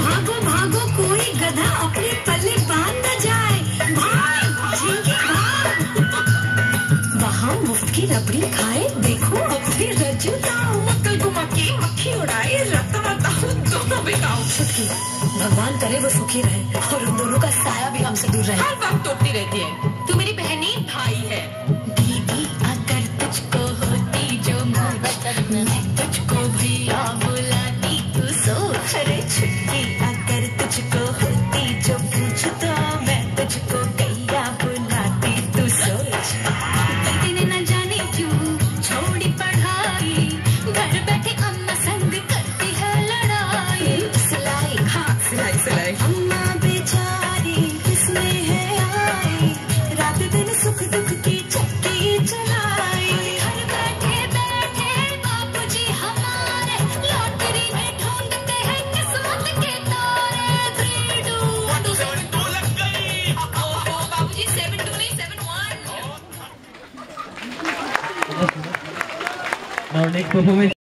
भागो भागो कोई गधा अपने बाँध न जाए। वहाँ मुफ़्त की रबड़ी खाए देखो रजू दाओ मक्खी उड़ाए रत्ता बताओ भगवान करे वो सुखी रहे और उन दोनों का साया भी हमसे दूर रहे। हर वक्त Our next performance.